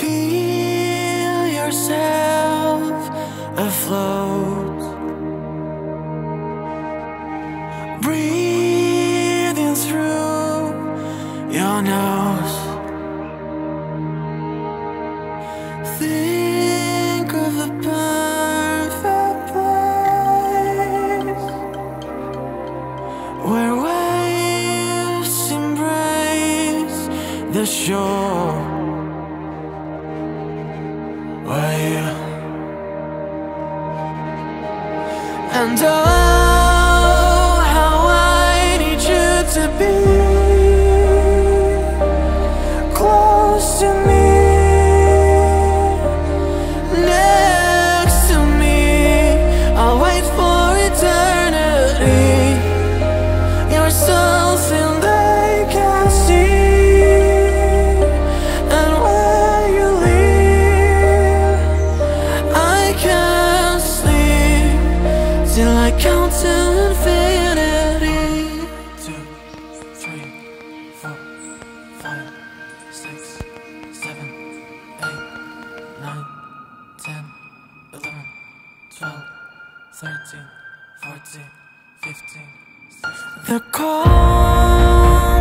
Feel yourself afloat. Breathing through your nose. Think of the perfect place where waves embrace the shore. Why? And I. I count to infinity? Two, three, four, five, six, seven, eight, nine, ten, eleven, twelve, thirteen, fourteen, fifteen, sixteen. The call.